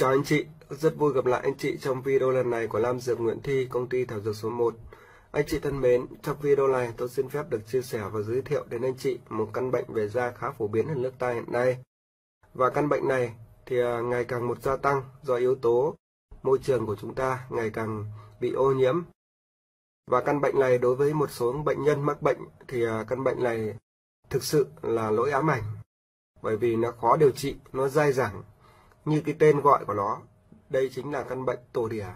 Chào anh chị, rất vui gặp lại anh chị trong video lần này của Lam Dược Nguyễn Thi, công ty thảo dược số 1. Anh chị thân mến, trong video này tôi xin phép được chia sẻ và giới thiệu đến anh chị một căn bệnh về da khá phổ biến ở nước ta hiện nay. Và căn bệnh này thì à, ngày càng một gia tăng do yếu tố môi trường của chúng ta ngày càng bị ô nhiễm. Và căn bệnh này đối với một số bệnh nhân mắc bệnh thì à, căn bệnh này thực sự là lỗi ám ảnh. Bởi vì nó khó điều trị, nó dai dẳng như cái tên gọi của nó. Đây chính là căn bệnh tổ đỉa.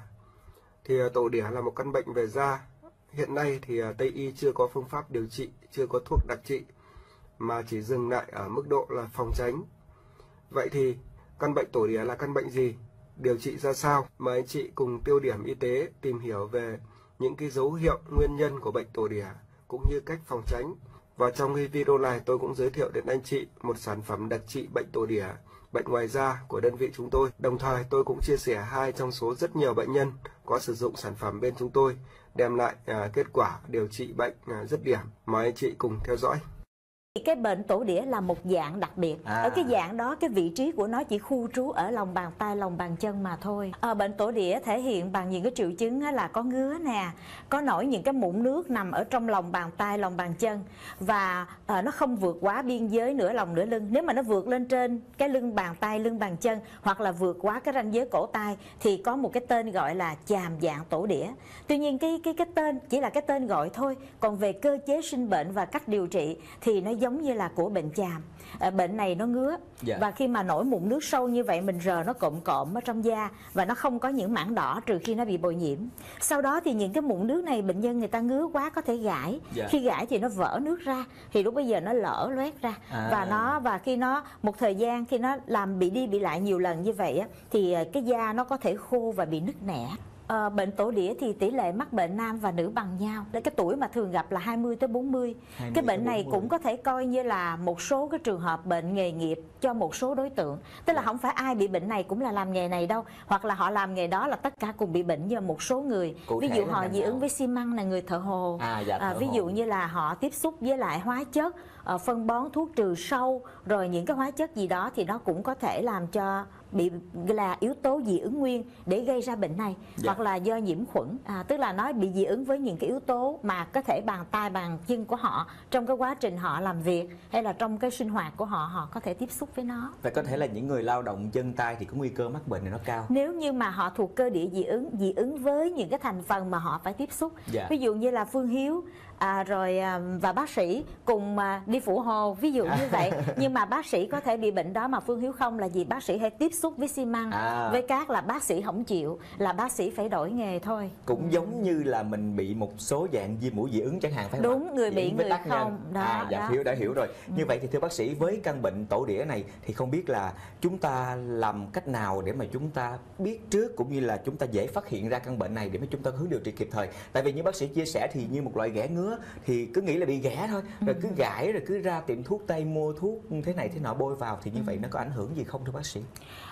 Thì à, tổ đỉa là một căn bệnh về da. Hiện nay thì à, Tây y chưa có phương pháp điều trị, chưa có thuốc đặc trị mà chỉ dừng lại ở mức độ là phòng tránh. Vậy thì căn bệnh tổ đỉa là căn bệnh gì? điều trị ra sao. Mời anh chị cùng tiêu điểm y tế tìm hiểu về những cái dấu hiệu nguyên nhân của bệnh tổ đỉa cũng như cách phòng tránh. Và trong cái video này tôi cũng giới thiệu đến anh chị một sản phẩm đặc trị bệnh tổ đỉa, bệnh ngoài da của đơn vị chúng tôi. Đồng thời tôi cũng chia sẻ hai trong số rất nhiều bệnh nhân có sử dụng sản phẩm bên chúng tôi đem lại à, kết quả điều trị bệnh à, rất điểm. Mời anh chị cùng theo dõi cái bệnh tổ đĩa là một dạng đặc biệt. À. ở cái dạng đó cái vị trí của nó chỉ khu trú ở lòng bàn tay lòng bàn chân mà thôi. À, bệnh tổ đĩa thể hiện bằng những cái triệu chứng là có ngứa nè có nổi những cái mụn nước nằm ở trong lòng bàn tay lòng bàn chân và à, nó không vượt quá biên giới nửa lòng nửa lưng. Nếu mà nó vượt lên trên cái lưng bàn tay lưng bàn chân hoặc là vượt quá cái ranh giới cổ tay thì có một cái tên gọi là chàm dạng tổ đĩa. Tuy nhiên cái cái cái tên chỉ là cái tên gọi thôi. Còn về cơ chế sinh bệnh và cách điều trị thì nó giống như là của bệnh chàm à, bệnh này nó ngứa dạ. và khi mà nổi mụn nước sâu như vậy mình rờ nó cộm cộm ở trong da và nó không có những mảng đỏ trừ khi nó bị bội nhiễm sau đó thì những cái mụn nước này bệnh nhân người ta ngứa quá có thể gãi dạ. khi gãi thì nó vỡ nước ra thì lúc bây giờ nó lở loét ra à. và nó và khi nó một thời gian khi nó làm bị đi bị lại nhiều lần như vậy á, thì à, cái da nó có thể khô và bị nứt nẻ À, bệnh tổ đĩa thì tỷ lệ mắc bệnh nam và nữ bằng nhau. Đây cái tuổi mà thường gặp là 20 tới 40. 20 cái bệnh này 40. cũng có thể coi như là một số cái trường hợp bệnh nghề nghiệp cho một số đối tượng. Tức là dạ. không phải ai bị bệnh này cũng là làm nghề này đâu, hoặc là họ làm nghề đó là tất cả cùng bị bệnh như một số người. Cụ ví dụ họ dị ứng với xi măng là người thợ hồ. À, dạ, thợ à, ví dụ như là họ tiếp xúc với lại hóa chất, uh, phân bón thuốc trừ sâu, rồi những cái hóa chất gì đó thì nó cũng có thể làm cho bị là yếu tố dị ứng nguyên để gây ra bệnh này dạ. hoặc là do nhiễm khuẩn à, tức là nói bị dị ứng với những cái yếu tố mà có thể bàn tay bàn chân của họ trong cái quá trình họ làm việc hay là trong cái sinh hoạt của họ họ có thể tiếp xúc với nó và có thể là những người lao động chân tay thì có nguy cơ mắc bệnh này nó cao nếu như mà họ thuộc cơ địa dị ứng dị ứng với những cái thành phần mà họ phải tiếp xúc dạ. ví dụ như là phương hiếu à, rồi à, và bác sĩ cùng à, đi phụ hồ ví dụ như vậy. Nhưng mà bác sĩ có thể bị bệnh đó mà phương hiếu không là gì bác sĩ hay tiếp xúc với xi măng. À. với cát là bác sĩ không chịu là bác sĩ phải đổi nghề thôi. Cũng giống như là mình bị một số dạng viêm mũi dị ứng chẳng hạn phải không đúng người bị người không. Đó, à dạ đó. hiểu đã hiểu rồi. Ừ. như vậy thì thưa bác sĩ với căn bệnh tổ đĩa này thì không biết là chúng ta làm cách nào để mà chúng ta biết trước cũng như là chúng ta dễ phát hiện ra căn bệnh này để mà chúng ta hướng điều trị kịp thời? Tại vì như bác sĩ chia sẻ thì như một loại ghẻ ngứa thì cứ nghĩ là bị ghẻ thôi rồi cứ ừ. gãi rồi cứ ra tiệm thuốc tây mua thuốc thế này thế nọ bôi vào thì như vậy ừ. nó có ảnh hưởng gì không thưa bác sĩ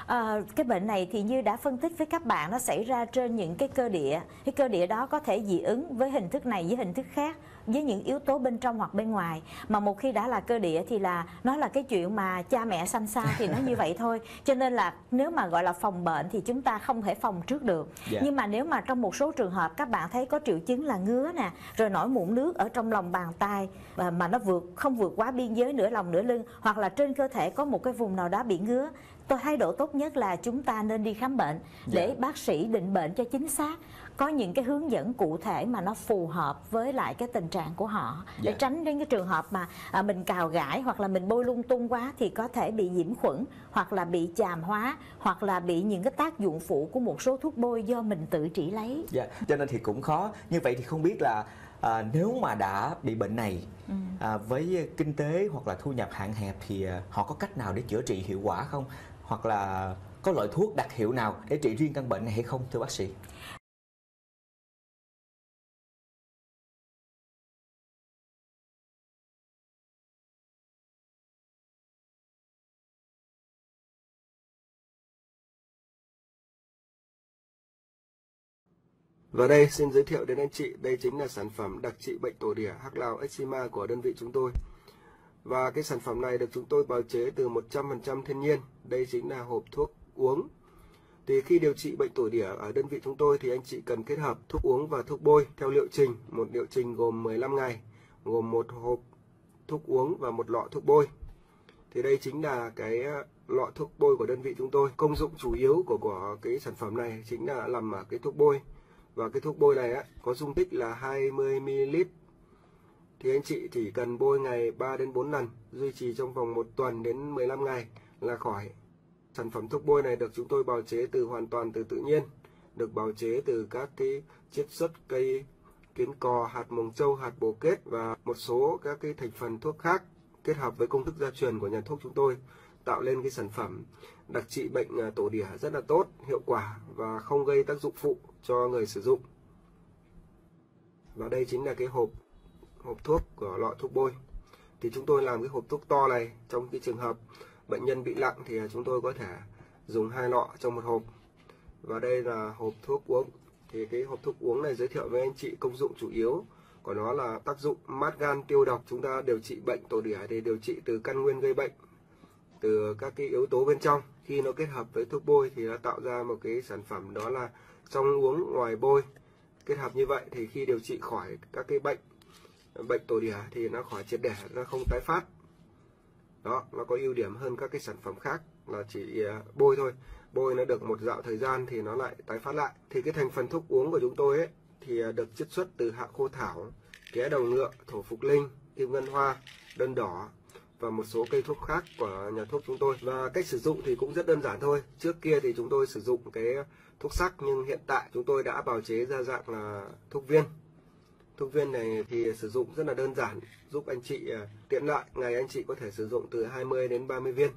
à, cái bệnh này thì như đã phân tích với các bạn nó xảy ra trên những cái cơ địa cái cơ địa đó có thể dị ứng với hình thức này với hình thức khác với những yếu tố bên trong hoặc bên ngoài mà một khi đã là cơ địa thì là nó là cái chuyện mà cha mẹ sanh xa thì nó như vậy thôi cho nên là nếu mà gọi là phòng bệnh thì chúng ta không thể phòng trước được yeah. Dạ. nhưng mà nếu mà trong một số trường hợp các bạn thấy có triệu chứng là ngứa nè rồi nổi mụn nước ở trong lòng bàn tay mà nó vượt không vượt quá biên giới nửa lòng nửa lưng hoặc là trên cơ thể có một cái vùng nào đó bị ngứa tôi thái độ tốt nhất là chúng ta nên đi khám bệnh để dạ. bác sĩ định bệnh cho chính xác có những cái hướng dẫn cụ thể mà nó phù hợp với lại cái tình trạng của họ để dạ. tránh đến cái trường hợp mà à, mình cào gãi hoặc là mình bôi lung tung quá thì có thể bị nhiễm khuẩn hoặc là bị chàm hóa hoặc là bị những cái tác dụng phụ của một số thuốc bôi do mình tự trị lấy. Dạ, cho nên thì cũng khó. Như vậy thì không biết là à, nếu mà đã bị bệnh này ừ. à, với kinh tế hoặc là thu nhập hạn hẹp thì à, họ có cách nào để chữa trị hiệu quả không? Hoặc là có loại thuốc đặc hiệu nào để trị riêng căn bệnh này hay không thưa bác sĩ? Và đây xin giới thiệu đến anh chị, đây chính là sản phẩm đặc trị bệnh tổ đỉa hắc lao eczema của đơn vị chúng tôi. Và cái sản phẩm này được chúng tôi bào chế từ 100% thiên nhiên. Đây chính là hộp thuốc uống. Thì khi điều trị bệnh tổ đỉa ở đơn vị chúng tôi thì anh chị cần kết hợp thuốc uống và thuốc bôi theo liệu trình. Một liệu trình gồm 15 ngày, gồm một hộp thuốc uống và một lọ thuốc bôi. Thì đây chính là cái ờ, lọ thuốc bôi của đơn vị chúng tôi. Công dụng chủ yếu của của cái sản phẩm này chính là làm cái thuốc bôi. Và cái thuốc bôi này á, có dung tích là 20 ml. Thì anh chị chỉ cần bôi ngày 3 đến 4 lần, duy trì trong vòng 1 tuần đến 15 ngày là khỏi. Sản phẩm thuốc bôi này được chúng tôi bào chế từ hoàn toàn từ tự nhiên, được bào chế từ các cái chiết xuất cây kiến cò, hạt mồng châu, hạt bồ kết và một số các cái thành phần thuốc khác kết hợp với công thức gia truyền của nhà thuốc chúng tôi tạo lên cái sản phẩm đặc trị bệnh à, tổ đỉa rất là tốt, hiệu quả và không gây tác dụng phụ cho người sử dụng. Và đây chính là cái hộp hộp thuốc của lọ thuốc bôi. Thì chúng tôi làm cái hộp thuốc to này, trong cái trường hợp bệnh nhân bị nặng thì chúng tôi có thể dùng hai lọ trong một hộp. Và đây là hộp thuốc uống. Thì cái hộp thuốc uống này giới thiệu với anh chị công dụng chủ yếu của nó là tác dụng mát gan tiêu độc. Chúng ta điều trị bệnh tổ đỉa thì điều trị từ căn nguyên gây bệnh, từ các cái yếu tố bên trong khi nó kết hợp với thuốc bôi thì nó tạo ra một cái sản phẩm đó là trong uống ngoài bôi kết hợp như vậy thì khi điều trị khỏi các cái bệnh bệnh tổ đỉa thì nó khỏi triệt để nó không tái phát. Đó, nó có ưu điểm hơn các cái sản phẩm khác là chỉ à, bôi thôi. Bôi nó được một dạo thời gian thì nó lại tái phát lại. Thì cái thành phần thuốc uống của chúng tôi ấy, thì à, được chiết xuất từ hạ khô thảo, ké đầu ngựa, thổ phục linh, kim ngân hoa, đơn đỏ và một số cây thuốc khác của nhà thuốc chúng tôi. Và cách sử dụng thì cũng rất đơn giản thôi. Trước kia thì chúng tôi sử dụng cái thuốc sắc nhưng hiện tại chúng tôi đã bào chế ra dạng là thuốc viên thuốc viên này thì sử dụng rất là đơn giản, giúp anh chị à, tiện lợi. Ngày anh chị có thể sử dụng từ 20 đến 30 viên,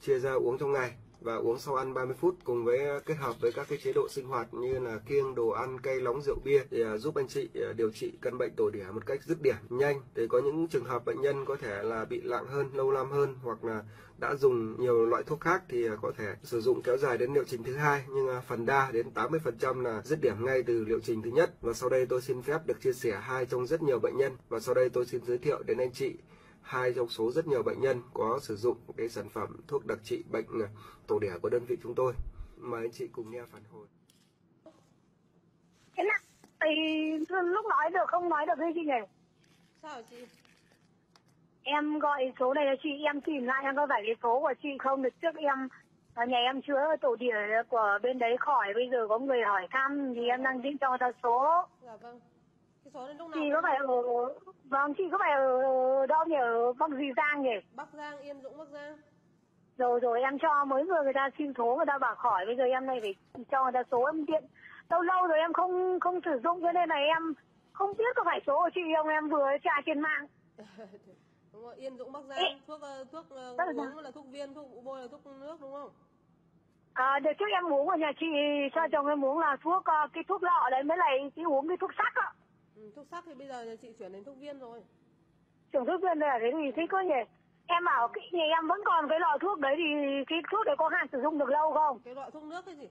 chia ra uống trong ngày và uống sau ăn 30 phút cùng với ờ, kết hợp với các cái chế độ sinh hoạt như là kiêng đồ ăn, cay nóng rượu bia, thì ờ, giúp anh chị ờ, điều trị căn bệnh tổ đỉa một cách dứt điểm nhanh. Thì có những trường hợp bệnh nhân có thể là bị nặng hơn, lâu năm hơn hoặc là đã dùng nhiều loại thuốc khác thì có thể sử dụng kéo dài đến liệu trình thứ hai. Nhưng phần đa đến 80% là dứt điểm ngay từ liệu trình thứ nhất. Và sau đây tôi xin phép được chia sẻ hai trong rất nhiều bệnh nhân. Và sau đây tôi xin giới thiệu đến anh chị hai trong số rất nhiều bệnh nhân có sử dụng cái sản phẩm thuốc đặc trị bệnh à, tổ đẻ của đơn vị chúng tôi. Mời anh chị cùng nghe phản hồi. Thế nào? Thì lúc nói được không nói được hay chị nhỉ? Sao chị? Em gọi số này là chị em tìm lại em có phải cái số của chị không được trước em ở nhà em chữa tổ đỉa của bên đấy khỏi bây giờ có người hỏi thăm thì em đang định cho người ta số. Dạ vâng. Chị có phải ở vâng chị có phải ở đâu nhỉ? Ở Bắc Gì Giang nhỉ? Bắc Giang, Yên Dũng, Bắc Giang. Rồi rồi em cho mới vừa người ta xin số người ta bảo khỏi bây giờ em này phải cho người ta số em điện lâu lâu rồi em không không sử dụng cho nên là em không biết có phải số của chị không em vừa tra trên mạng đúng rồi, Yên Dũng Bắc Giang, Ê. thuốc uh, thuốc là uống là thuốc viên, thuốc bôi là thuốc nước đúng không? à, đợt trước em uống ở nhà chị cho chồng em uống là thuốc ờ, cái thuốc lọ đấy mới lại chị uống cái thuốc sắc ạ Sắc thì bây giờ nhà chị chuyển đến thuốc viên rồi. trưởng thuốc viên là thế thì thích quá nhỉ em bảo cái nhà em vẫn còn cái lọ thuốc đấy thì cái thuốc đấy có hạn sử dụng được lâu không Cái loại thuốc nước cái gì?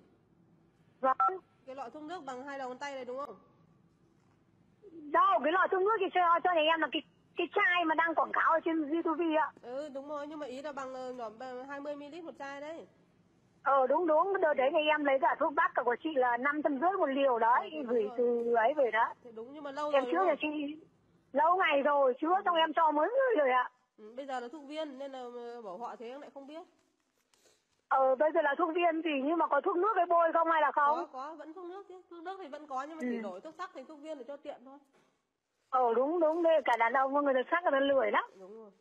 vâng Cái loại thuốc nước bằng hai đầu ngón tay này đúng không? đâu cái lọ thuốc nước thì cho cho nhà em là cái cái chai mà đang quảng cáo ở trên youtube ạ Ừ đúng rồi, nhưng mà ý là bằng uh, nhỏ bằng 20 ml một chai đấy. Ờ đúng đúng, đợt đấy thì em lấy cả thuốc bắc cả của chị là năm trăm rưỡi một liều đấy, đúng gửi rồi. từ ấy về đó. Thì đúng nhưng mà lâu Em rồi. chữa cho chị lâu ngày rồi, chữa xong em cho mới người rồi ạ. Ừ, bây giờ là thuốc viên nên là bảo họ thế em lại không biết. Ờ bây giờ là thuốc viên thì nhưng mà có thuốc nước với bôi không hay là Có không? có vẫn thuốc nước chứ. Thuốc nước thì vẫn có nhưng mà chỉ Ừ. đổi thuốc sắc thành thuốc viên để cho tiện thôi. Ờ đúng đúng, đây cả đàn ông người ta sắc người ta lười lắm. Đúng rồi.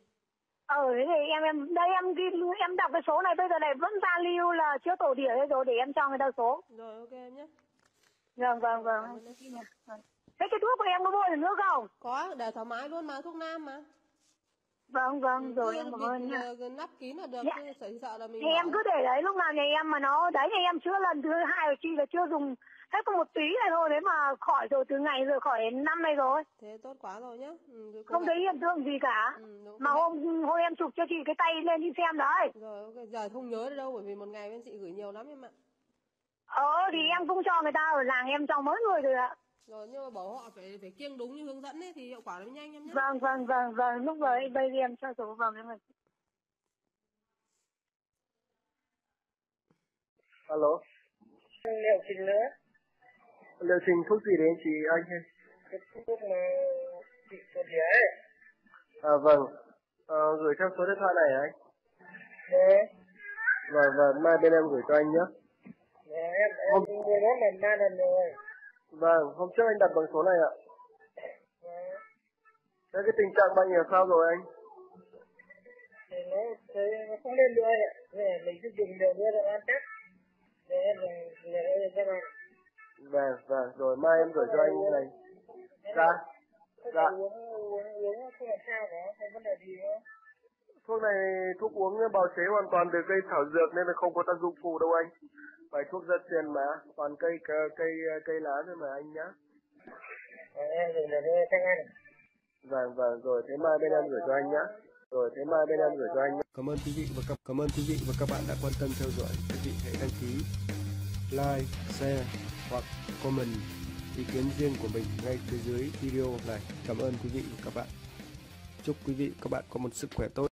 Ờ thế thì em em đây em ghi em đọc cái số này bây giờ này vẫn ra lưu là chữa tổ đỉa đây rồi để em cho người ta số. Rồi ok em nhé. Vâng vâng vâng. Vâng. Thế cái thuốc của em có bôi được nước không? Có, để thoải mái luôn mà, thuốc nam mà. Vâng vâng rồi Cứ em cảm ơn nha. nắp kín là được, Dạ. sợ, sợ là mình Thì em cứ để đấy lúc nào nhà em mà nó đấy nhà em chữa lần thứ hai của chị là chưa dùng hết có một tí này thôi đấy mà khỏi rồi từ ngày rồi khỏi đến năm này rồi. Thế tốt quá rồi nhá. Ừ, rồi không thấy hiện tượng gì cả. Ừ, đúng, mà hôm hôm em chụp cho chị cái tay lên đi xem đấy. Rồi ok, giờ không nhớ được đâu bởi vì một ngày bên chị gửi nhiều lắm em ạ. ờ thì em cũng cho người ta ở làng em cho mới người rồi ạ. Rồi nhưng mà bảo họ phải phải kiêng đúng như hướng dẫn ấy thì hiệu quả nó mới nhanh em nhé. vâng vâng vâng vâng. Lúc rồi. bây giờ em cho số vào em alo. Liệu trình nữa liệu trình thuốc gì đến chị anh ơi cái thuốc mà chị có đĩa ấy. À vâng. À, gửi theo số điện thoại này anh. Dạ, vâng vâng mai bên em gửi cho anh nhé. Dạ, em em mua nó lần ba lần rồi. Vâng hôm trước anh đặt bằng số này ạ. Dạ, thế cái tình trạng bệnh là sao rồi anh? Thì nó thấy nó không lên được ấy ạ. Là mình cứ rồi mai em gửi cho anh cái này. Dạ. Dạ. Thuốc này thuốc uống bào chế hoàn toàn từ cây thảo dược nên là không có tác dụng phụ đâu anh. Phải thuốc gia truyền mà toàn cây cây cây, cây lá thôi mà anh nhá. Vâng vâng rồi thế mai bên em gửi cho anh nhá. Rồi thế mai bên em gửi cho anh nhá. Cảm ơn quý vị và các cảm ơn quý vị và các bạn đã quan tâm theo dõi. Quý vị hãy đăng ký like share hoặc comment ý kiến riêng của mình ngay phía dưới video này. Cảm ơn quý vị và các bạn. Chúc quý vị các bạn có một sức khỏe tốt.